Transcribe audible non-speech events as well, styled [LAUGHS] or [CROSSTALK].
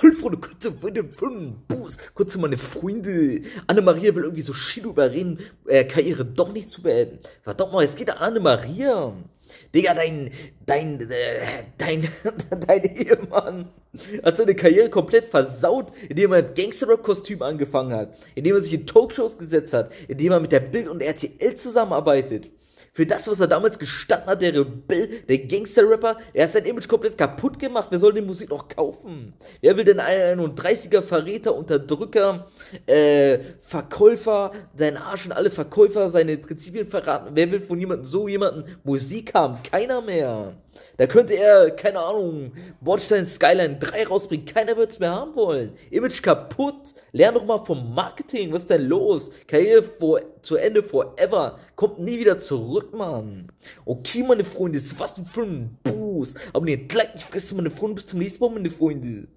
Freunde, kurze Freunde, Boost, kurze meine Freunde. Anne-Maria will irgendwie so Shido überreden, äh, Karriere doch nicht zu beenden. Verdammt mal, es geht an Anne-Maria. Digga, dein, dein, äh, dein, [LAUGHS] dein Ehemann hat seine Karriere komplett versaut, indem er ein Gangster-Rap-Kostüm angefangen hat, indem er sich in Talkshows gesetzt hat, indem er mit der Bild und RTL zusammenarbeitet. Für das, was er damals gestanden hat, der Rebell, der Gangster-Rapper, er hat sein Image komplett kaputt gemacht. Wer soll die Musik noch kaufen? Wer will denn einen 31er Verräter, Unterdrücker, äh, Verkäufer, seinen Arsch und alle Verkäufer seine Prinzipien verraten? Wer will von jemandem so jemanden Musik haben? Keiner mehr. Da könnte er, keine Ahnung, Bordstein Skyline 3 rausbringen. Keiner wird es mehr haben wollen. Image kaputt. Lern doch mal vom Marketing. Was ist denn los? Karriere vor, zu Ende forever. Kommt nie wieder zurück, Mann. Okay, meine Freunde, war's für ein Boost. Nee, gleich nicht fressen, meine Freunde. Bis zum nächsten Mal, meine Freunde.